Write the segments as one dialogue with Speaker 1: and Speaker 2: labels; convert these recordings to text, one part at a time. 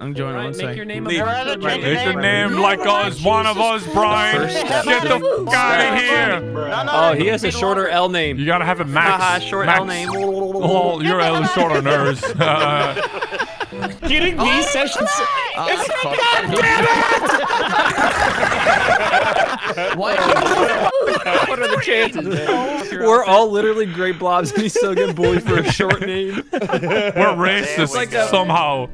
Speaker 1: I'm joining
Speaker 2: Right,
Speaker 1: one
Speaker 2: make
Speaker 1: second.
Speaker 2: your name a
Speaker 3: Leave.
Speaker 4: Make
Speaker 2: right,
Speaker 4: your name
Speaker 5: name like us, one of us, Brian. Get the f out of here.
Speaker 4: No, no,
Speaker 2: Oh, he has a shorter. L name.
Speaker 5: You gotta have a max.
Speaker 2: Haha, short
Speaker 5: max.
Speaker 2: L name.
Speaker 5: Oh, your L is shorter than hers. Uh,
Speaker 2: Getting these sessions. What are the chances. We're all literally great blobs, and he's still getting bullied for a short name.
Speaker 5: we're racist
Speaker 4: we go.
Speaker 5: somehow.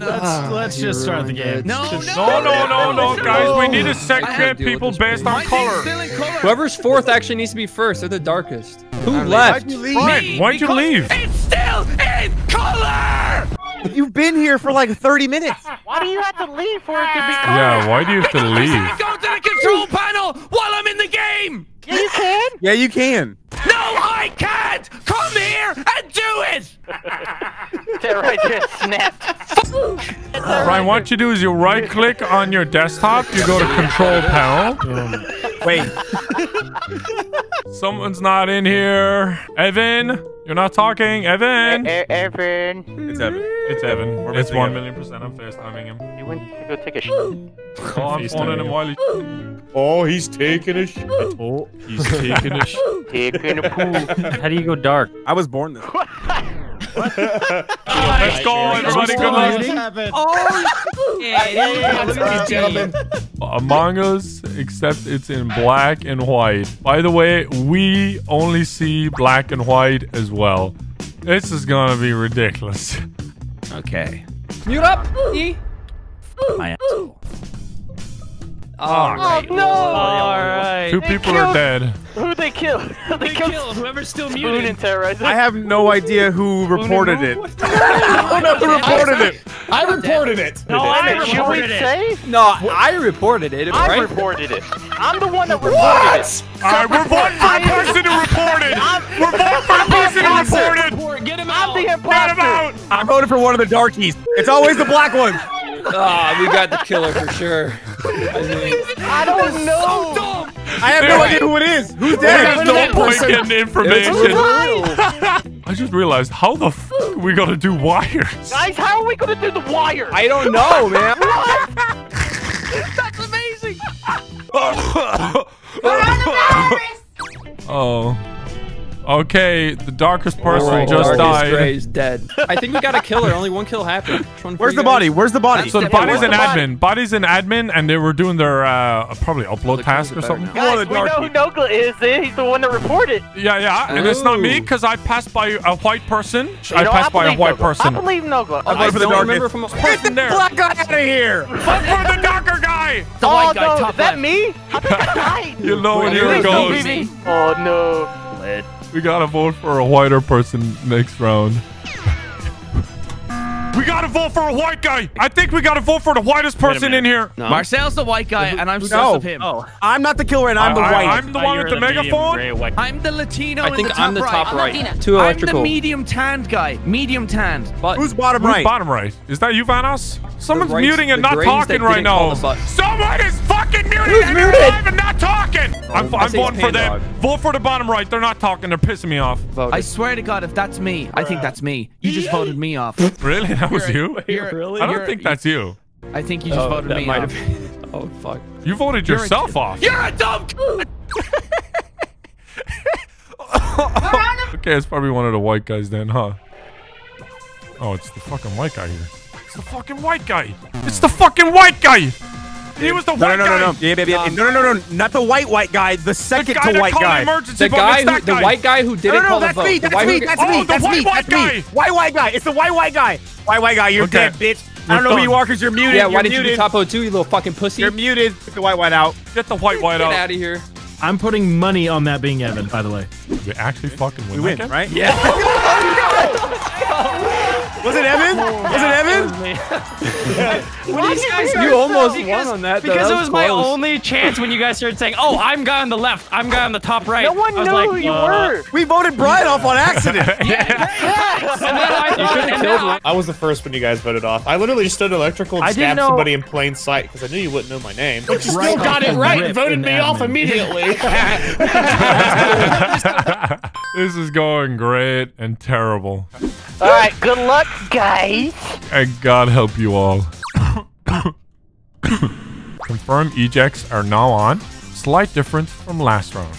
Speaker 1: Let's, ah, let's just start the game.
Speaker 6: No,
Speaker 5: No, no, no, no, guys. We need to
Speaker 2: I
Speaker 5: segregate
Speaker 2: have to deal
Speaker 5: people based on color.
Speaker 2: Whoever's fourth actually needs to be first. They're the darkest. Who left?
Speaker 3: Why'd you leave?
Speaker 5: Brian, why'd you leave?
Speaker 6: It's still in color!
Speaker 3: You've been here for like 30 minutes.
Speaker 4: Why do you have to leave for it to be color?
Speaker 5: Yeah, why do you have to leave?
Speaker 6: I Go to the control panel while I'm in the game!
Speaker 4: Yeah, you can.
Speaker 3: Yeah, you can.
Speaker 6: No, I can't! Come here and do it!
Speaker 4: That right there snapped.
Speaker 5: Brian, what you do is you right click on your desktop, you go to control panel.
Speaker 3: Wait.
Speaker 5: Someone's not in here. Evan, you're not talking. Evan.
Speaker 4: E- Evan,
Speaker 3: It's Evan.
Speaker 5: It's Evan.
Speaker 3: We're
Speaker 5: It's 1
Speaker 3: Evan.
Speaker 5: million percent. I'm FaceTiming him.
Speaker 4: you went to go take a shit.
Speaker 5: Oh, I'm phoning him while he...
Speaker 3: Oh, he's taking a shit.
Speaker 1: Oh,
Speaker 5: He's taking a sh...
Speaker 4: Taking a poo.
Speaker 1: how do you go dark?
Speaker 3: I was born this.
Speaker 5: Let's go, everybody. Good luck. Oh, Among Us, except it's in black and white. By the way, we only see black and white as well. This is gonna be ridiculous.
Speaker 1: Okay.
Speaker 2: Mute up. E.
Speaker 1: My asshole.
Speaker 2: All right.
Speaker 4: No!
Speaker 2: Alright.
Speaker 5: Two people are dead.
Speaker 4: Who they killed? they killed
Speaker 2: whoever's still
Speaker 4: Spoon and Terroriser.
Speaker 3: I have no idea who reported it. I don't know who reported it.
Speaker 1: I reported it.
Speaker 2: No, I
Speaker 4: Should we
Speaker 2: reported it.
Speaker 4: say?
Speaker 2: No, I reported it,
Speaker 4: I reported it. I'm the one that reported it.
Speaker 5: All right, we're voting for the person who reported. We're voting for the person who reported.
Speaker 2: Get him
Speaker 4: I'm the
Speaker 5: Get him
Speaker 4: imposter.
Speaker 5: out.
Speaker 3: I voted for one of the darkies. It's always the black one.
Speaker 2: Ah, we got the killer for sure. I
Speaker 4: don't know.
Speaker 3: I have no idea who it is. Who's there?
Speaker 5: There's
Speaker 3: dead?
Speaker 5: no point getting information. I just realized how the f are we gonna do wires?
Speaker 4: Guys, how are we gonna do the wire?
Speaker 2: I don't know, man.
Speaker 6: That's amazing!
Speaker 5: oh. Okay, the darkest person
Speaker 2: Alright,
Speaker 5: just
Speaker 2: Darkest Gray
Speaker 5: died.
Speaker 2: is dead. I think we got a killer. Only one kill happened. One
Speaker 3: Where's the
Speaker 2: guys?
Speaker 3: body? Where's the body?
Speaker 5: So the body's
Speaker 4: where's
Speaker 5: an
Speaker 4: the body?
Speaker 5: admin. Body's an admin, and they were doing their uh, probably upload
Speaker 2: the
Speaker 5: task or something.
Speaker 2: better
Speaker 3: One of
Speaker 4: Guys, we know who. Nogla is. eh? He's the one that reported.
Speaker 5: Yeah, yeah, and it's not me
Speaker 2: Oh.
Speaker 5: because I passed by a white person. I
Speaker 4: You know,
Speaker 5: passed by a white
Speaker 4: Nogla.
Speaker 5: person.
Speaker 4: I believe Nogla.
Speaker 3: I voted for the
Speaker 2: don't remember
Speaker 3: darkest.
Speaker 2: from
Speaker 5: person there.
Speaker 3: Black guy out of here.
Speaker 5: Vote for the darker guy.
Speaker 6: The
Speaker 4: oh,
Speaker 6: white guy,
Speaker 4: no, is that me? I think I died.
Speaker 5: You know when
Speaker 2: Wait,
Speaker 5: here it goes.
Speaker 4: Oh, no.
Speaker 5: We gotta vote for a whiter person next round. We gotta vote for a white guy. I think we gotta vote for the whitest person in here.
Speaker 2: No.
Speaker 6: Marcel's the white guy, and I'm sus
Speaker 3: No.
Speaker 6: of him.
Speaker 1: Oh,
Speaker 3: I'm not the killer and I'm the
Speaker 5: I-
Speaker 3: white.
Speaker 5: I'm the one with the megaphone.
Speaker 6: I'm the Latino
Speaker 2: I
Speaker 6: in
Speaker 2: think
Speaker 6: the top
Speaker 2: I'm the
Speaker 6: right.
Speaker 2: top right. Two
Speaker 6: I'm
Speaker 2: electrical.
Speaker 6: the medium tanned guy. Medium tanned.
Speaker 2: But
Speaker 3: Who's bottom
Speaker 5: Who's
Speaker 3: right?
Speaker 5: bottom right? Is that you, Vanoss? Someone's
Speaker 2: rights-
Speaker 5: muting and not talking right now.
Speaker 2: the button.
Speaker 5: Someone is fucking muting
Speaker 2: Who's
Speaker 5: and
Speaker 2: muted?
Speaker 5: they're alive and not talking. Oh, I'm,
Speaker 2: I
Speaker 5: I'm voting for them.
Speaker 2: Pandog.
Speaker 5: Vote for the bottom right. They're not talking. They're pissing me off.
Speaker 2: voted.
Speaker 6: I swear to God, if that's me, I think that's me. You just voted me off.
Speaker 5: Really? That was you?
Speaker 2: Really?
Speaker 5: I don't think that's you.
Speaker 6: I think you just
Speaker 2: Oh,
Speaker 6: voted me
Speaker 2: might
Speaker 6: off.
Speaker 2: have been. Oh fuck.
Speaker 5: You voted
Speaker 6: You're
Speaker 5: yourself off.
Speaker 6: You're a dumb.
Speaker 5: Okay, it's probably one of the white guys then, huh? Oh, it's the fucking white guy here. It's the fucking white guy. It's the fucking white guy. He was the
Speaker 3: No,
Speaker 5: white
Speaker 3: no, no,
Speaker 5: guy.
Speaker 3: no, no. Yeah, yeah, yeah. No, no, no, no. Not the white white guy. The
Speaker 5: The
Speaker 3: second
Speaker 5: guy
Speaker 3: to white guy.
Speaker 5: emergency.
Speaker 2: The guy who,
Speaker 5: that
Speaker 2: the
Speaker 5: guy.
Speaker 2: white guy who didn't
Speaker 3: no,
Speaker 2: call
Speaker 3: no,
Speaker 2: the
Speaker 3: that's
Speaker 2: vote.
Speaker 3: me.
Speaker 2: The
Speaker 3: That's
Speaker 2: white
Speaker 3: me.
Speaker 2: who-
Speaker 3: That's
Speaker 5: Oh,
Speaker 3: me.
Speaker 5: the
Speaker 3: That's
Speaker 5: white
Speaker 3: me.
Speaker 5: white
Speaker 3: That's
Speaker 5: guy.
Speaker 3: me. White white guy. It's the white white guy. White white guy. You're
Speaker 5: Okay.
Speaker 3: dead, bitch. I
Speaker 5: We're
Speaker 3: don't know who you are because you're muted.
Speaker 2: Yeah,
Speaker 3: you're
Speaker 2: why did you do
Speaker 3: muted.
Speaker 2: Topo 2, you little fucking pussy?
Speaker 3: You're muted. Get the white white out.
Speaker 5: Get the white white out.
Speaker 2: Get
Speaker 5: out.
Speaker 2: out of here.
Speaker 1: I'm putting money on that being Evan, by the way.
Speaker 5: We actually fucking win.
Speaker 3: We win,
Speaker 5: that game?
Speaker 3: right? Yeah. Oh Was it Evan? Was it Evan?
Speaker 1: me.
Speaker 4: When these guys
Speaker 7: You almost won on that. though.
Speaker 1: Because
Speaker 7: That
Speaker 1: it was my
Speaker 7: close.
Speaker 1: only chance when you guys started saying, "Oh, I'm guy on the left. I'm guy on the top right."
Speaker 4: No one
Speaker 1: I was
Speaker 4: knew
Speaker 1: like,
Speaker 4: who you
Speaker 1: uh,
Speaker 4: were.
Speaker 3: We voted Brian off on accident.
Speaker 1: And then I
Speaker 7: You
Speaker 1: thought,
Speaker 7: should have
Speaker 1: and
Speaker 7: killed
Speaker 1: now-
Speaker 8: I was the first when you guys voted off. I literally just stood electrical and
Speaker 4: I didn't
Speaker 8: stabbed
Speaker 4: know-
Speaker 8: somebody in plain sight because I knew you wouldn't know my name. But you still got it right
Speaker 1: rip
Speaker 8: and voted me off immediately.
Speaker 5: this is going great and terrible.
Speaker 4: All right, good luck, guys.
Speaker 5: And God help you all. Confirm ejects are now on. Slight difference from last round.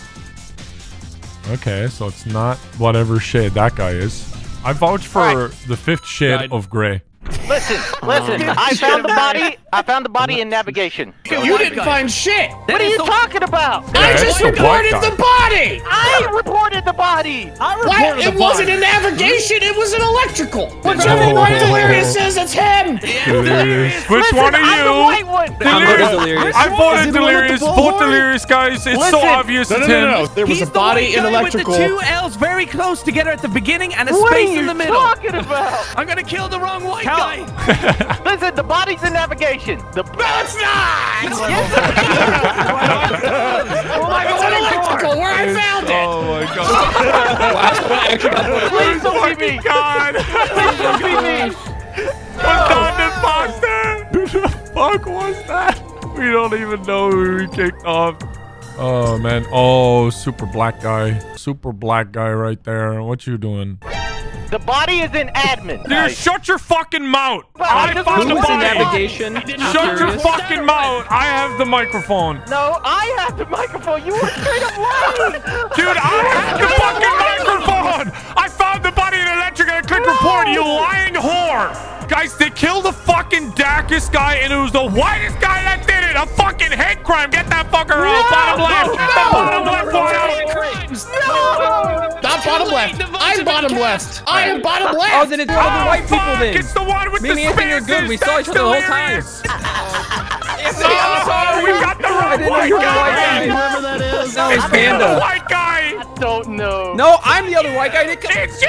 Speaker 5: Okay, so it's not whatever shade that guy is. I vouch for
Speaker 4: Alright.
Speaker 5: the fifth shade
Speaker 1: Died.
Speaker 5: of gray.
Speaker 4: Listen, listen. Oh, I found the body. I found the body in navigation.
Speaker 8: you oh, didn't find shit.
Speaker 4: What are you talking about?
Speaker 5: I just reported the
Speaker 8: body.
Speaker 4: I reported the body.
Speaker 8: I reported What? It wasn't in navigation. It was in electrical. But
Speaker 5: Oh.
Speaker 8: everyone delirious says it's him.
Speaker 5: Delirious. Which
Speaker 4: Listen,
Speaker 5: one are
Speaker 4: I'm the
Speaker 5: you?
Speaker 4: white one.
Speaker 7: I'm voting delirious.
Speaker 5: I voted
Speaker 1: Is it the one with
Speaker 5: delirious.
Speaker 1: the
Speaker 5: Vote delirious, guys. It's so obvious
Speaker 8: No, no,
Speaker 5: it's
Speaker 8: no,
Speaker 5: him.
Speaker 8: no. There was
Speaker 9: He's
Speaker 8: a body
Speaker 9: the
Speaker 8: in
Speaker 9: white guy with the two L's very close together at the beginning and a
Speaker 4: What
Speaker 9: space in the middle.
Speaker 4: What are you talking about?
Speaker 9: I'm gonna kill the wrong white
Speaker 4: Cal-
Speaker 9: guy.
Speaker 4: Listen, the body's in navigation. The
Speaker 8: No, it's not.
Speaker 4: Yes, oh
Speaker 8: It's in electrical where I found it.
Speaker 5: Oh my god.
Speaker 4: Please don't be me.
Speaker 5: God.
Speaker 4: Please don't be me.
Speaker 5: Was that the imposter? Who the fuck was that? We don't even know who we kicked off. Oh man. Oh, super black guy. Super black guy right there. What you doing?
Speaker 4: The body is in admin.
Speaker 5: Dude, shut your fucking mouth.
Speaker 4: Well, I
Speaker 5: I found
Speaker 4: want
Speaker 5: the
Speaker 7: Who was in
Speaker 5: body.
Speaker 7: navigation? I'm
Speaker 5: Shut your fucking mouth. I have the microphone.
Speaker 4: No, I have the microphone. You were straight up lying.
Speaker 5: Dude, I have the fucking microphone! I found the body in electric and I clicked report, you lying whore! Guys, they killed the fucking darkest guy and it was the whitest guy that did it! A fucking hate crime! Get that fucker out! Bottom left! Get left.
Speaker 8: I'm bottom left. I am bottom oh, left.
Speaker 7: Oh, then it's all the white people then.
Speaker 5: It's the one with
Speaker 7: Me
Speaker 5: the
Speaker 7: and Anthony are good. We saw each other the whole
Speaker 5: That's
Speaker 7: time.
Speaker 5: hilarious. Oh, we got the
Speaker 7: I
Speaker 5: wrong
Speaker 7: didn't know
Speaker 5: white
Speaker 7: you were the
Speaker 5: guy!
Speaker 7: guy.
Speaker 1: Whoever that is.
Speaker 7: No, it's
Speaker 5: It's the other
Speaker 7: Panda.
Speaker 5: white guy!
Speaker 4: Don't know.
Speaker 7: No, I'm the other white guy. Nick.
Speaker 5: It's you!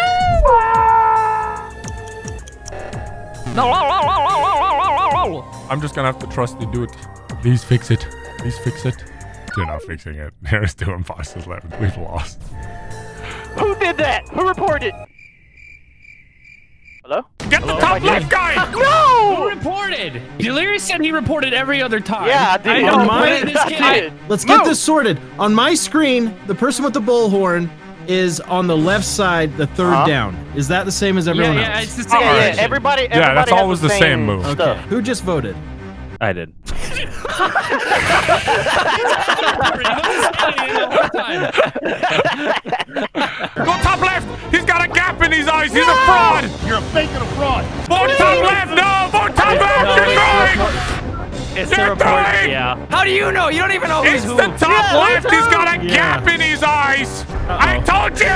Speaker 5: No. I'm just gonna have to trust you do it. Please fix it. Please fix it. You're not fixing it. There's two imposters left. We've lost.
Speaker 4: Who did that? Who reported? Hello?
Speaker 5: Get the top left guy! no!
Speaker 9: Who
Speaker 4: No!
Speaker 9: reported? Delirious said he reported every other time.
Speaker 4: Yeah, I did.
Speaker 9: I know.
Speaker 1: On my-
Speaker 9: in this
Speaker 4: I.
Speaker 1: Let's get
Speaker 4: Move.
Speaker 1: this sorted. On my screen, the person with the bullhorn is on the left side, the 3rd
Speaker 4: Uh-huh.
Speaker 1: down. Is that the same as
Speaker 9: Yeah,
Speaker 1: everyone
Speaker 9: yeah,
Speaker 1: else?
Speaker 9: it's the
Speaker 4: Yeah,
Speaker 9: same.
Speaker 4: yeah,
Speaker 5: Alright.
Speaker 4: everybody, everybody
Speaker 5: Yeah, that's always the same move.
Speaker 1: Okay. Who just voted?
Speaker 3: I did.
Speaker 5: Go top left! He's got a gap in his eyes! He's a fraud!
Speaker 8: You're a fake and a fraud.
Speaker 5: Vote top left! No! Vote top left! You're going!
Speaker 9: It's
Speaker 5: You're
Speaker 9: the report.
Speaker 5: going!
Speaker 9: Yeah. How do you know? You don't even know
Speaker 5: It's
Speaker 9: who's who.
Speaker 5: the top left! He's got a
Speaker 1: Yeah.
Speaker 5: gap in his eyes! I told you!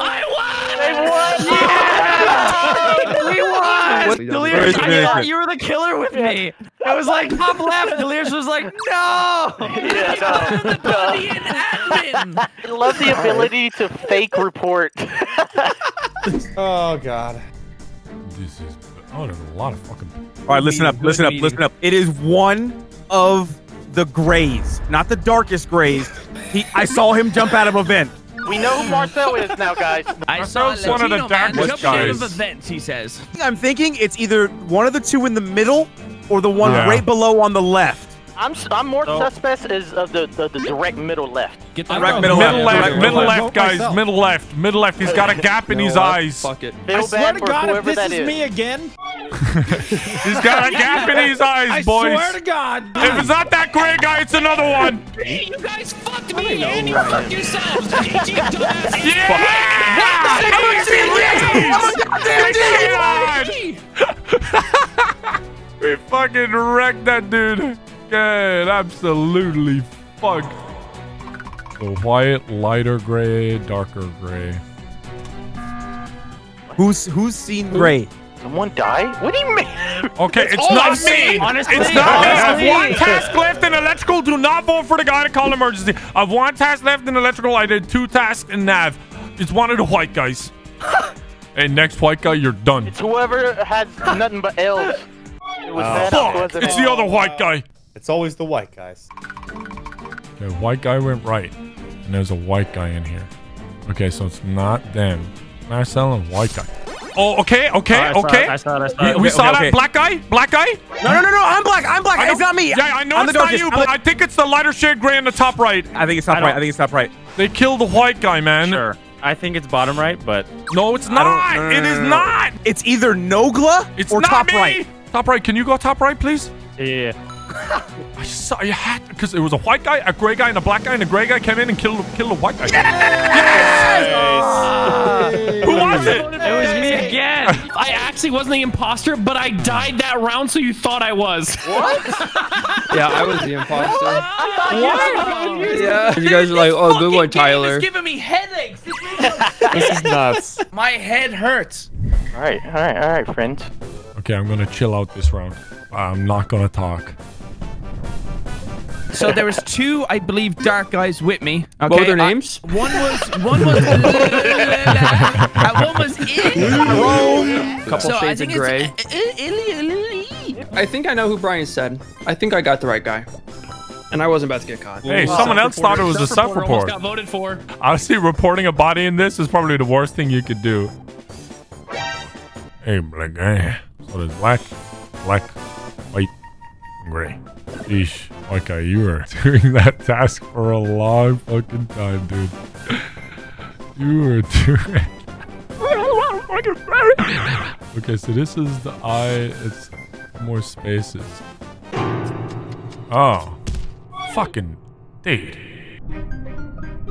Speaker 9: I won!
Speaker 4: They won! Yeah.
Speaker 9: We won!
Speaker 7: What-
Speaker 9: Delirious,
Speaker 3: Where's
Speaker 9: I thought you were the killer with me. I was like top left. Delirious was like, no.
Speaker 4: Yeah, no, no.
Speaker 9: Body in admin.
Speaker 4: I love the ability to fake report.
Speaker 8: Oh god.
Speaker 5: This is. Oh, there's a lot of fucking.
Speaker 3: All right, listen up,
Speaker 9: Good
Speaker 3: listen up, listen up. It is one of the grays, not the darkest grays. He, I saw him jump out of a vent.
Speaker 4: We know who Marcel is now, guys.
Speaker 9: I saw
Speaker 5: Marcel's one of the
Speaker 9: Latino man
Speaker 5: darkest
Speaker 9: jump out
Speaker 5: guys.
Speaker 9: of events, he says.
Speaker 3: I'm thinking it's either one of the two in the middle or the one
Speaker 5: Yeah.
Speaker 3: right below on the left.
Speaker 4: I'm s- I'm more suspect is of the, the the direct middle left.
Speaker 9: Get the
Speaker 1: don't
Speaker 3: Middle.
Speaker 5: Middle
Speaker 3: left,
Speaker 5: left,
Speaker 3: right,
Speaker 5: middle left, guys.
Speaker 1: myself.
Speaker 5: Middle left, middle left. He's got a gap in his eyes.
Speaker 7: Fuck it.
Speaker 4: Feel
Speaker 1: I swear to God, if
Speaker 4: whoever
Speaker 1: this
Speaker 4: that
Speaker 1: is
Speaker 4: is.
Speaker 1: me again,
Speaker 5: He's got a gap in his eyes,
Speaker 1: I
Speaker 5: boys.
Speaker 1: I swear to God.
Speaker 5: If it's not that gray guy, it's another one.
Speaker 9: Hey, you guys fucked me and you fucked yourselves. GG, dumbass.
Speaker 5: Yeah! we fucking wrecked that dude. Good, absolutely fucked. The white, lighter gray, darker gray.
Speaker 3: Who's who's seen gray?
Speaker 4: Someone died? What do you mean?
Speaker 5: Okay, it's
Speaker 8: all
Speaker 5: not me.
Speaker 9: Honestly,
Speaker 5: It's not me. I have one task left in electrical. Do not vote for the guy to call emergency. I have one task left in electrical. I did two tasks in nav. It's one of the white guys. Hey, next white guy, you're done.
Speaker 4: It's whoever has nothing but L's. It was ah, Thanos,
Speaker 5: Fuck!
Speaker 4: wasn't
Speaker 5: It's
Speaker 4: it?
Speaker 5: the other white guy.
Speaker 8: It's always the white guys.
Speaker 5: Okay, white guy went right, and there's a white guy in here. Okay, so it's not them. Marcel and white guy. Oh, okay, okay,
Speaker 7: I saw it,
Speaker 5: okay.
Speaker 7: I saw it, I saw
Speaker 5: We,
Speaker 7: it.
Speaker 5: we
Speaker 3: Okay,
Speaker 5: saw
Speaker 3: okay,
Speaker 5: that
Speaker 3: okay.
Speaker 5: black guy, black guy.
Speaker 3: No, no, no, no. I'm black. I'm black. It's not me.
Speaker 5: Yeah, I know
Speaker 3: I'm
Speaker 5: it's
Speaker 3: the
Speaker 5: not you,
Speaker 3: I'm
Speaker 5: but I think it's the lighter shade gray in the top right.
Speaker 3: I think it's top
Speaker 7: I
Speaker 3: right. I think it's top right.
Speaker 5: They killed the white guy, man.
Speaker 7: Sure. I think it's bottom right, but
Speaker 5: No, it's
Speaker 3: don't-
Speaker 5: not.
Speaker 3: no, no,
Speaker 5: It
Speaker 3: no,
Speaker 5: is
Speaker 3: no, no.
Speaker 5: not.
Speaker 3: It's either Nogla
Speaker 5: It's
Speaker 3: or
Speaker 5: not
Speaker 3: top
Speaker 5: me.
Speaker 3: right.
Speaker 5: Top right. Can you go top right, please?
Speaker 7: yeah, yeah.
Speaker 5: I saw you had because it was a white guy, a gray guy, and a black guy, and a gray guy came in and killed killed the white guy. Who was it?
Speaker 7: It was me again.
Speaker 9: I actually wasn't the imposter, but I died that round, so you thought I was. What?
Speaker 2: yeah, I was the imposter.
Speaker 9: What?
Speaker 2: Yeah. You guys are like, oh, good one, Tyler.
Speaker 9: giving me headaches.
Speaker 2: This is nuts.
Speaker 1: My head hurts.
Speaker 4: All right, all right, all right, friends.
Speaker 5: Okay, I'm gonna chill out this round. I'm not gonna talk.
Speaker 1: So there was two, I believe, dark guys with me. Okay?
Speaker 2: What were their
Speaker 1: I-
Speaker 2: names?
Speaker 1: one was one was and one was
Speaker 2: couple
Speaker 1: So I
Speaker 2: shades of
Speaker 1: think
Speaker 2: gray. I think I know who Brian said. I think I got the right guy. And I wasn't about to get caught.
Speaker 5: Hey, someone else thought it was a self report.
Speaker 9: got voted for.
Speaker 5: Honestly, reporting a body in this is probably the worst thing you could do. Hey, black guy. So there's black, black, white, and gray. Yeesh, white you were doing that task for a long fucking time, dude. You were doing. okay, so this is the eye. It's more spaces. Oh, fucking dude.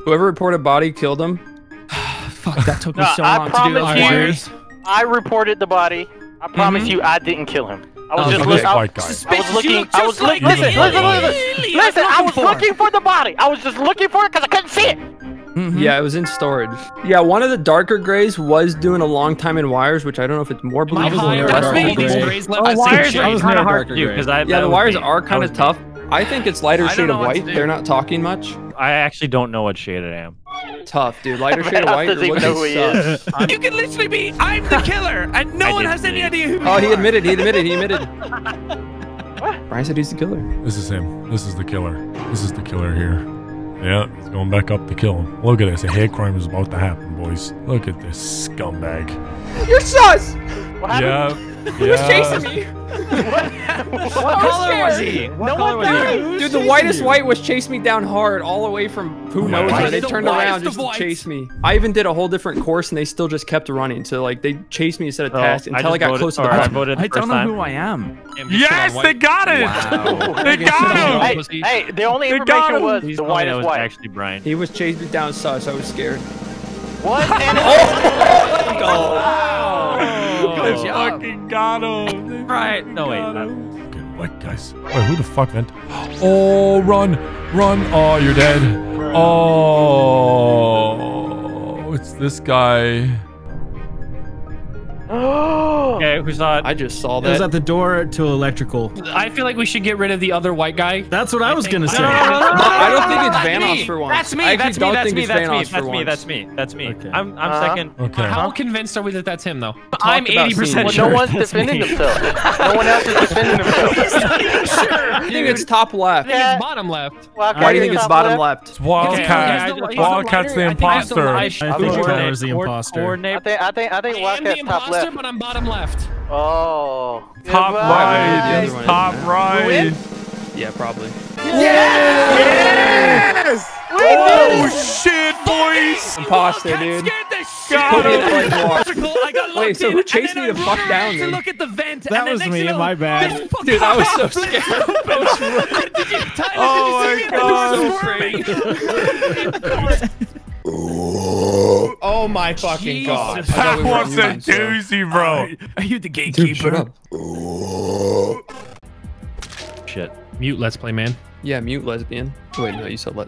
Speaker 2: Whoever reported body killed him.
Speaker 1: Fuck, that took me
Speaker 4: No,
Speaker 1: so
Speaker 4: I
Speaker 1: long to do those
Speaker 4: promise you- I reported the body. I promise mm-hmm. you, I didn't kill him. I was just
Speaker 5: Look at
Speaker 4: look,
Speaker 5: this
Speaker 4: I,
Speaker 5: white guy.
Speaker 4: I was looking. I was
Speaker 9: like
Speaker 4: looking.
Speaker 9: the
Speaker 4: Listen, listen,
Speaker 9: alien
Speaker 4: listen. Listen, I was
Speaker 9: for.
Speaker 4: looking for the body. I was just looking for it because I couldn't see it.
Speaker 1: Mhm.
Speaker 2: Yeah, it was in storage. Yeah, one of the darker grays was doing a long time in wires, which I don't know if it's more
Speaker 9: My
Speaker 2: believable
Speaker 9: higher
Speaker 2: or less
Speaker 9: all
Speaker 2: believable.
Speaker 9: these grays left
Speaker 7: Oh,
Speaker 9: the
Speaker 7: wires are kind of hard to do because I.
Speaker 2: Yeah, the wires
Speaker 7: be-
Speaker 2: are kind of tough. I think it's lighter shade of white. They're not talking much.
Speaker 7: I actually don't know what shade I am.
Speaker 2: Tough, dude. Lighter shade of white.
Speaker 4: doesn't
Speaker 2: Or
Speaker 4: even know who he is.
Speaker 9: You can literally be, I'm the killer, and no
Speaker 7: I
Speaker 9: one has any idea who
Speaker 2: Oh,
Speaker 9: you
Speaker 2: he
Speaker 9: are.
Speaker 2: admitted. He admitted. He admitted. What? Brian said he's the killer.
Speaker 5: This is him. This is the killer. This is the killer here. Yeah, he's going back up to kill him. Look at this. A hate crime is about to happen, boys. Look at this scumbag.
Speaker 2: You're sus.
Speaker 4: What happened?
Speaker 5: Yeah.
Speaker 2: He was chasing me.
Speaker 7: What color was he? What
Speaker 4: No
Speaker 7: color
Speaker 4: one
Speaker 7: was he?
Speaker 4: died.
Speaker 2: Dude, the whitest white was chasing me down hard, all the way from who knows where. They
Speaker 9: The
Speaker 2: turned around
Speaker 9: of
Speaker 2: just to chase me. I even did a whole different course, and they still just kept running. So like they chased me instead of
Speaker 7: So,
Speaker 2: task until I,
Speaker 7: just
Speaker 2: got
Speaker 7: voted-
Speaker 2: close to the
Speaker 7: or I
Speaker 2: bottom.
Speaker 7: voted
Speaker 1: I don't know
Speaker 7: time.
Speaker 1: who I am.
Speaker 5: Yes, they got it. They got him.
Speaker 4: Hey, hey, the only
Speaker 5: They got
Speaker 4: information
Speaker 5: him.
Speaker 4: was
Speaker 7: Please
Speaker 4: the
Speaker 7: tell me
Speaker 4: white
Speaker 7: was
Speaker 4: white.
Speaker 7: actually Brian.
Speaker 2: He was chasing me down sus. I was scared.
Speaker 4: What? And
Speaker 5: They
Speaker 7: Oh.
Speaker 5: fucking got him. They
Speaker 7: Right. No, wait,
Speaker 5: got
Speaker 7: that-
Speaker 5: him. Okay, white guys. Wait, who the fuck went? Oh, run, run. Oh, you're dead. Oh, it's this guy.
Speaker 7: Okay, who saw it?
Speaker 2: I just saw
Speaker 1: It was at the door to electrical.
Speaker 9: I feel like we should get rid of the other white guy.
Speaker 1: That's what I, was gonna say.
Speaker 2: I don't think it's
Speaker 7: That's
Speaker 2: Vanoss
Speaker 7: me.
Speaker 2: for once.
Speaker 7: That's me.
Speaker 2: I
Speaker 7: That's me. That's me. That's me. That's me. That's me. That's me.
Speaker 1: Okay.
Speaker 7: I'm I'm
Speaker 4: Uh-huh.
Speaker 7: second.
Speaker 5: Okay.
Speaker 9: How convinced are we that that's him, though?
Speaker 7: I'm 80 percent sure.
Speaker 4: no one's defending himself. No one else is defending himself. sure.
Speaker 2: I think it's top left.
Speaker 9: I think
Speaker 4: Yeah.
Speaker 9: it's bottom left.
Speaker 2: Why do you think it's bottom
Speaker 4: left?
Speaker 2: left?
Speaker 5: It's Wildcat.
Speaker 9: Okay, yeah, he's the- he's the
Speaker 5: Wildcat's the
Speaker 9: lighter. Think he's the
Speaker 5: imposter.
Speaker 1: I think
Speaker 9: Coordinate-
Speaker 1: Tyler's the imposter.
Speaker 4: I think I think I think
Speaker 9: I am the
Speaker 4: Wildcat's top
Speaker 9: imposter,
Speaker 4: left.
Speaker 9: but I'm bottom left.
Speaker 4: Oh.
Speaker 5: Top
Speaker 4: Goodbye.
Speaker 5: right.
Speaker 2: The.
Speaker 5: Top right.
Speaker 4: win?
Speaker 2: Yeah, probably.
Speaker 3: Yes!
Speaker 5: Oh shit, boys!
Speaker 2: Imposter, dude.
Speaker 9: Scared the shit
Speaker 5: Got him.
Speaker 9: me.
Speaker 2: Wait, so
Speaker 9: in,
Speaker 2: who chased me the fuck down
Speaker 9: To
Speaker 2: then?
Speaker 9: look at the vent.
Speaker 1: That
Speaker 9: and
Speaker 1: was me,
Speaker 9: thing you know,
Speaker 1: my bad.
Speaker 2: Dude, I oh was so
Speaker 9: door
Speaker 2: scared.
Speaker 9: flipped open. Did you, Tyler,
Speaker 5: Oh
Speaker 9: did you see
Speaker 5: my
Speaker 9: me? The door
Speaker 5: God.
Speaker 9: Squirming.
Speaker 8: Oh my fucking
Speaker 9: Jesus.
Speaker 8: god.
Speaker 2: I thought
Speaker 5: That
Speaker 2: we
Speaker 5: was a
Speaker 2: moving, so-
Speaker 5: doozy, bro.
Speaker 1: Are you the
Speaker 2: Dude,
Speaker 1: gatekeeper?
Speaker 2: shut up.
Speaker 7: Shit.
Speaker 9: Mute Let's Play, man.
Speaker 2: Yeah, mute lesbian. Wait, no, you said let.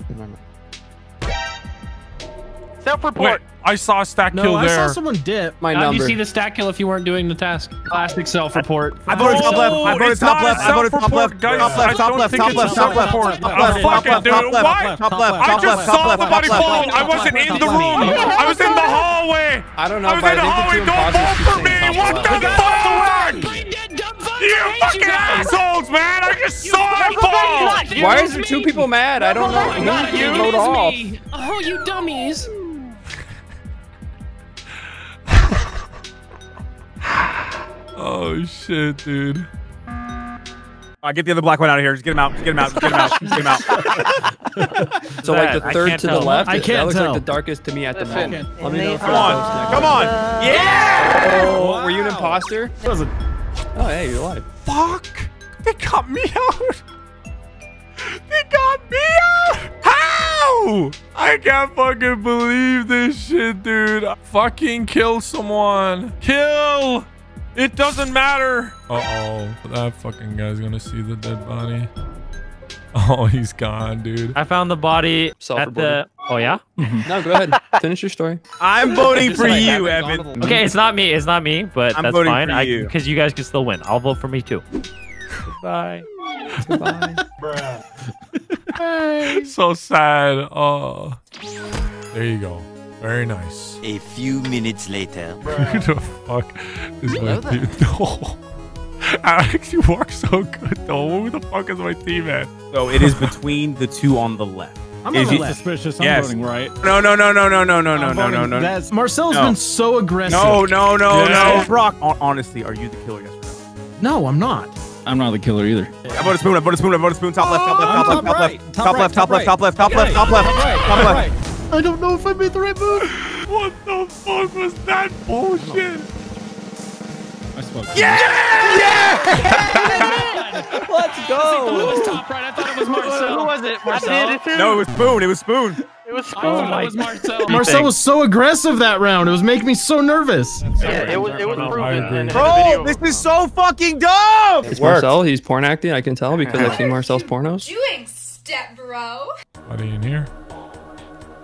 Speaker 2: Never.
Speaker 4: Self-report.
Speaker 5: Wait, I saw a stack
Speaker 1: No,
Speaker 5: kill
Speaker 1: I saw someone dip.
Speaker 2: My
Speaker 9: How'd
Speaker 2: number.
Speaker 9: you see the stack kill if you weren't doing the task? Classic self-report.
Speaker 3: I voted oh, top left. I voted top left. I voted top
Speaker 5: self-report,
Speaker 3: left.
Speaker 5: guys.
Speaker 3: Top
Speaker 5: I
Speaker 3: left. Top
Speaker 5: don't
Speaker 3: left.
Speaker 5: think
Speaker 3: Top
Speaker 5: it's
Speaker 3: left. Top left.
Speaker 5: self-report.
Speaker 3: Top
Speaker 5: I'm
Speaker 3: left. Top
Speaker 5: fucking
Speaker 3: left.
Speaker 5: dude.
Speaker 3: Top left.
Speaker 5: Why?
Speaker 3: Top left.
Speaker 5: I
Speaker 3: Top
Speaker 5: just
Speaker 3: left.
Speaker 5: saw
Speaker 3: Top
Speaker 5: the
Speaker 3: left.
Speaker 5: body
Speaker 3: Top
Speaker 5: fall.
Speaker 3: left.
Speaker 5: I wasn't in the room. I was in the hallway.
Speaker 2: I don't know,
Speaker 5: I was in the
Speaker 2: I
Speaker 5: hallway.
Speaker 2: think the two
Speaker 5: Don't
Speaker 2: imposters
Speaker 5: vote for me. What the fuck?
Speaker 9: Brain dead dumb fuck.
Speaker 5: You fucking assholes, man. I just saw it fall.
Speaker 2: Why is there two people mad? I don't know.
Speaker 9: Not
Speaker 2: Who
Speaker 9: you,
Speaker 2: vote off?
Speaker 9: Oh, you dummies.
Speaker 5: Oh shit, dude.
Speaker 3: Uh, get the other black one out of here. Just get him out. Just get him out. Just get him out. Just get him out.
Speaker 2: So like the third
Speaker 7: can't
Speaker 2: to the left.
Speaker 1: I
Speaker 2: that
Speaker 1: can't
Speaker 2: looks
Speaker 1: tell.
Speaker 2: like the darkest to me at the moment. Let me know if
Speaker 3: Come on. Come on. Yeah.
Speaker 2: Oh, were you an imposter?
Speaker 1: Wasn't-
Speaker 2: Oh, hey, you're alive.
Speaker 5: Fuck! They got me out! They got me out! How? I can't fucking believe this shit, dude. Fucking kill someone. Kill! It doesn't matter. Uh-oh. That fucking guy's gonna see the dead body. Oh, he's gone, dude.
Speaker 7: I found the body at
Speaker 2: Self-reported.
Speaker 7: the. Oh yeah.
Speaker 2: No, go ahead. Finish your story.
Speaker 3: I'm voting for
Speaker 2: like
Speaker 3: you, Evan.
Speaker 2: gone
Speaker 7: Okay, it's not me. It's not me, but
Speaker 3: I'm
Speaker 7: that's
Speaker 3: voting
Speaker 7: fine.
Speaker 3: for
Speaker 7: I
Speaker 3: you.
Speaker 7: because you guys can still win. I'll vote for me too. Goodbye.
Speaker 2: Goodbye.
Speaker 5: So sad. Oh. There you go. Very nice.
Speaker 10: A few minutes later.
Speaker 5: Who the fuck is my team? No. Alex, you work so good though. Who the fuck is my teammate?
Speaker 3: So it is between the two on the left.
Speaker 1: I'm
Speaker 3: Is
Speaker 1: on the left.
Speaker 11: Suspicious. I'm
Speaker 3: Yes.
Speaker 11: voting right.
Speaker 3: No, no, no, no, no, no, no, no, no, no, no.
Speaker 1: That's, Marcel's
Speaker 3: No.
Speaker 1: been so aggressive.
Speaker 3: No, no, no,
Speaker 5: Yeah.
Speaker 3: no. Brock, honestly, are you the killer? Yes or no?
Speaker 1: No, I'm not.
Speaker 11: I'm not the killer either.
Speaker 3: I voted spoon. I voted spoon. I voted spoon. Top left. Top left. Top
Speaker 11: Oh,
Speaker 3: left. Top left.
Speaker 11: Top
Speaker 3: Top left. Top
Speaker 11: top
Speaker 3: left. Top left. Top left. Top left. Top left.
Speaker 1: I don't know if I made the right move.
Speaker 5: What the fuck was that bullshit?
Speaker 11: I spoke. Yeah! Yeah! yeah!
Speaker 2: Let's
Speaker 9: It
Speaker 2: go.
Speaker 9: was top right. I thought it was Marcel.
Speaker 7: Who was it?
Speaker 4: I did it too.
Speaker 3: No, it was spoon. It was spoon.
Speaker 4: It was
Speaker 9: I thought
Speaker 7: my-
Speaker 9: it was Marcel.
Speaker 1: Marcel was so aggressive that round. It was making me so nervous.
Speaker 4: Yeah, it was. It was
Speaker 5: I
Speaker 4: proven
Speaker 5: agree.
Speaker 4: in, in the
Speaker 3: Bro, this is so fucking dumb.
Speaker 2: It's Marcel. He's porn acting. I can tell because I've seen Marcel's pornos.
Speaker 12: doing, step bro?
Speaker 5: Buddy in here.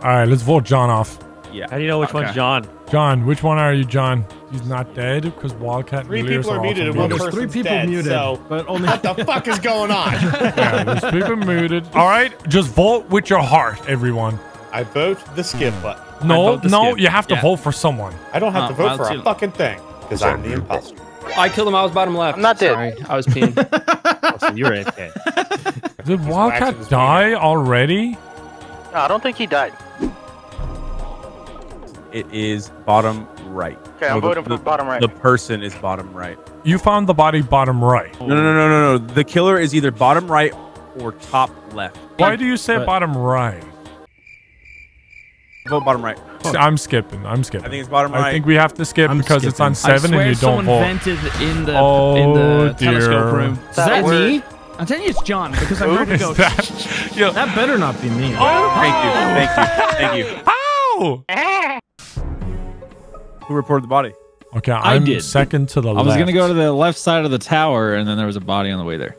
Speaker 5: All right, let's vote John off. Yeah.
Speaker 7: How do you know which one's John?
Speaker 5: John, which one are you, John? He's not dead because Wildcat.
Speaker 8: Three
Speaker 5: and
Speaker 8: people are
Speaker 5: also
Speaker 8: muted and one
Speaker 5: muted.
Speaker 1: there's three people
Speaker 8: dead,
Speaker 1: muted,
Speaker 8: so-
Speaker 1: but only
Speaker 8: What the fuck is going on?
Speaker 5: Yeah, there's people muted. All right, just vote with your heart, everyone.
Speaker 8: I vote the skip button.
Speaker 5: No, no,
Speaker 11: skip.
Speaker 5: you have to
Speaker 11: Yeah.
Speaker 5: vote for someone.
Speaker 8: I don't have
Speaker 11: Uh,
Speaker 8: to vote
Speaker 11: I'll
Speaker 8: for
Speaker 11: see-
Speaker 8: a fucking thing because I'm the imposter.
Speaker 2: I killed him. I was bottom left.
Speaker 4: I'm not dead.
Speaker 2: Sorry, I was peeing.
Speaker 7: Listen, you're okay.
Speaker 5: Did Wildcat die already?
Speaker 4: No, I don't think he died.
Speaker 3: It is bottom right.
Speaker 4: Okay, I'm
Speaker 3: the-
Speaker 4: voting for
Speaker 3: the-
Speaker 4: bottom right.
Speaker 3: The person is bottom right.
Speaker 5: You found the body bottom right.
Speaker 3: No, no, no, no, no, no. The killer is either bottom right or top left.
Speaker 5: Why do you say
Speaker 1: But-
Speaker 5: bottom right?
Speaker 3: Vote bottom right.
Speaker 5: I'm skipping. I'm skipping.
Speaker 3: I think it's bottom right.
Speaker 5: I think we have to skip
Speaker 1: I'm
Speaker 5: because it's on
Speaker 1: skipping.
Speaker 5: seven and you don't vote.
Speaker 11: vented in the
Speaker 5: Oh,
Speaker 11: in the
Speaker 5: dear.
Speaker 11: telescope room.
Speaker 1: Is that
Speaker 4: word.
Speaker 1: me?
Speaker 11: I'm telling you, it's John because I'm
Speaker 5: Who
Speaker 11: ready to
Speaker 5: is
Speaker 11: go.
Speaker 5: that? Yo,
Speaker 1: That better not be me.
Speaker 3: Thank you. Thank you. Thank you.
Speaker 5: How?
Speaker 3: Who reported the body?
Speaker 5: Okay,
Speaker 11: I
Speaker 5: I'm
Speaker 11: did.
Speaker 5: second to the left.
Speaker 11: I
Speaker 5: left.
Speaker 11: was gonna go to the left side of the tower, and then there was a body on the way there.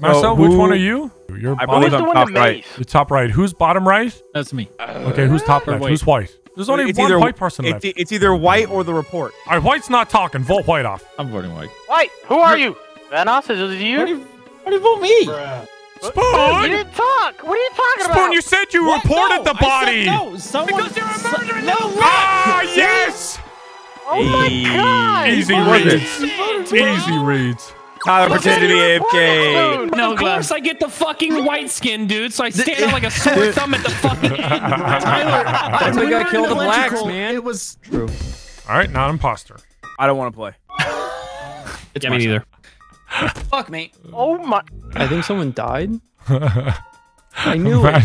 Speaker 5: Marcel,
Speaker 3: Oh,
Speaker 5: which one are you? You're
Speaker 3: I
Speaker 5: bottom,
Speaker 3: believe
Speaker 4: Who's
Speaker 3: I'm
Speaker 4: doing
Speaker 3: top
Speaker 4: the
Speaker 3: right.
Speaker 4: maze?
Speaker 5: you're top right. Who's bottom right?
Speaker 11: That's me.
Speaker 5: Okay, who's top
Speaker 11: Or
Speaker 5: left?
Speaker 11: white.
Speaker 5: Who's white? There's only
Speaker 3: it's
Speaker 5: one
Speaker 3: either
Speaker 5: white person
Speaker 3: it's,
Speaker 5: left.
Speaker 3: it's either white or the report.
Speaker 5: All right, white's not talking. Vote white off.
Speaker 11: I'm voting white.
Speaker 4: Wait, who are you? Vanoss, is it you?
Speaker 11: Why do you, why do you vote me?
Speaker 4: You
Speaker 5: Spoon!
Speaker 4: didn't talk. What are you talking about?
Speaker 5: Spoon, you said you
Speaker 11: What?
Speaker 5: reported
Speaker 11: No,
Speaker 5: the body.
Speaker 11: I said no, someone.
Speaker 9: Because you're a murderer.
Speaker 11: No,
Speaker 5: Ah, yes!
Speaker 4: Oh my god!
Speaker 5: Easy reads. Easy reads.
Speaker 3: Tyler pretended to be AFK.
Speaker 9: No, of course I get the fucking white skin, dude. So I stand out like a sore thumb at the fucking end.
Speaker 1: Tyler,
Speaker 2: That's
Speaker 1: when
Speaker 2: why you
Speaker 1: we
Speaker 2: gotta
Speaker 1: were
Speaker 2: kill the blacks, man.
Speaker 1: It was
Speaker 2: True.
Speaker 5: All right, not imposter.
Speaker 3: I don't want to play.
Speaker 11: It's
Speaker 7: Yeah, me neither.
Speaker 11: Fuck me.
Speaker 4: Oh my!
Speaker 2: I think someone died. I knew it.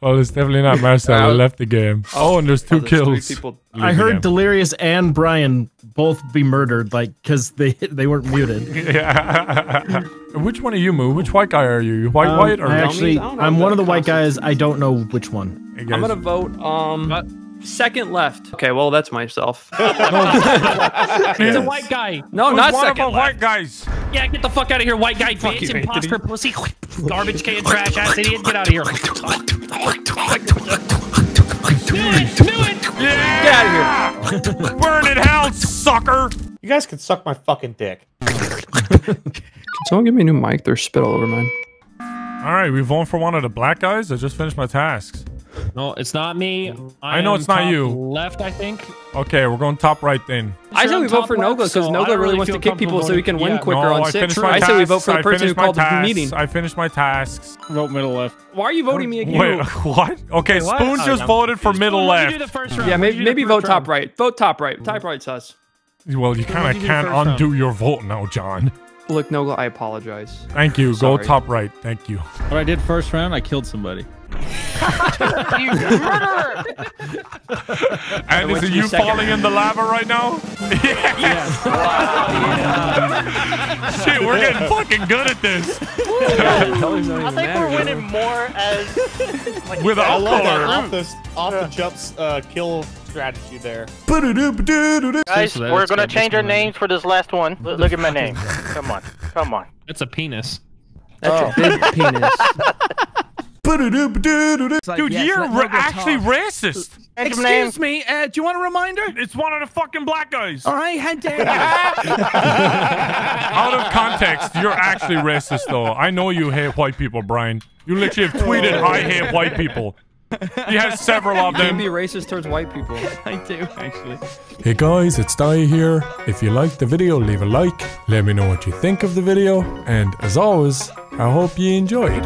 Speaker 5: Well, it's definitely not Marcel. He left the game. Oh, and there's two
Speaker 2: Oh, there's
Speaker 5: kills.
Speaker 2: people.
Speaker 1: I heard Delirious and Brian both be murdered, like because they they weren't muted.
Speaker 5: Yeah. Which one are you, Moo? Which white guy are you? You white,
Speaker 1: Um,
Speaker 5: white, or
Speaker 1: I
Speaker 2: Dummies?
Speaker 1: actually,
Speaker 2: I don't know
Speaker 1: I'm one of the white guys. I don't know which one.
Speaker 5: Hey,
Speaker 2: I'm gonna vote um second left. Okay, well that's myself.
Speaker 9: He's a white guy.
Speaker 2: No,
Speaker 5: Who's
Speaker 2: not
Speaker 5: one of
Speaker 2: second left.
Speaker 5: white guys.
Speaker 9: Yeah, get the fuck out of here, white guy, bitch,
Speaker 2: you,
Speaker 9: imposter, pussy, garbage can, trash ass idiot. Get out of here.
Speaker 5: Yeah!
Speaker 2: Get out of here.
Speaker 5: Burn in hell, sucker!
Speaker 13: You guys can suck my fucking dick.
Speaker 2: Can someone give me a new mic? There's spit all over mine.
Speaker 5: All right, we voting for one of the black guys. I just finished my tasks.
Speaker 9: No, it's not me. I,
Speaker 5: I know it's not you.
Speaker 9: Left, I think.
Speaker 5: Okay, we're going top right then.
Speaker 2: I
Speaker 9: Sure,
Speaker 2: say we vote for
Speaker 9: left,
Speaker 2: Nogla because
Speaker 9: so I
Speaker 2: Nogla really wants to kick people so he can win
Speaker 9: voting-
Speaker 2: quicker
Speaker 5: no,
Speaker 2: on
Speaker 5: I
Speaker 2: sit.
Speaker 5: finished
Speaker 2: I
Speaker 5: my
Speaker 2: say we vote for the person who
Speaker 5: finished my
Speaker 2: called the
Speaker 5: tasks.
Speaker 2: meeting.
Speaker 5: I finished my tasks.
Speaker 11: Vote middle left.
Speaker 2: Why are you voting me again?
Speaker 5: Wait, what? Okay,
Speaker 9: what?
Speaker 5: Spoon
Speaker 9: Oh,
Speaker 5: just
Speaker 9: no.
Speaker 5: voted for middle
Speaker 9: What do
Speaker 5: left.
Speaker 9: the first round?
Speaker 2: Yeah, maybe maybe
Speaker 9: the
Speaker 2: vote top right. Vote top right. Top right's us.
Speaker 5: Well, you kind of can't
Speaker 9: first round?
Speaker 5: undo your vote now, John.
Speaker 2: Look, Nogla, I apologize.
Speaker 5: Thank you. Go top right. Thank you.
Speaker 11: What I did first round, I killed somebody.
Speaker 4: You murderer!
Speaker 5: And
Speaker 2: went
Speaker 5: is it you falling in the lava right now? Yes. Shit, we're getting fucking good at this.
Speaker 2: Colors
Speaker 4: I think we're winning more as like
Speaker 5: With
Speaker 13: I
Speaker 5: a
Speaker 13: love that
Speaker 5: color.
Speaker 13: off the off the jumps uh, kill strategy there.
Speaker 4: guys. We're gonna change our names for this last one. Look, look at my name. Come on, come on.
Speaker 9: It's a penis.
Speaker 2: That's a big penis.
Speaker 1: It's like,
Speaker 5: Dude,
Speaker 1: yes,
Speaker 5: you're ra- actually
Speaker 1: talk.
Speaker 5: racist.
Speaker 4: Change your name.
Speaker 1: Excuse me, uh, do you want a reminder?
Speaker 5: It's one of the fucking black guys.
Speaker 1: All right, how dare you?
Speaker 5: Out of context, you're actually racist, though. I know you hate white people, Brian. You literally have tweeted, I hate white people. He has several of them.
Speaker 2: You can be racist towards white people.
Speaker 1: I do, actually.
Speaker 5: Hey guys, it's Dai here. If you liked the video, leave a like. Let me know what you think of the video. And as always, I hope you enjoyed.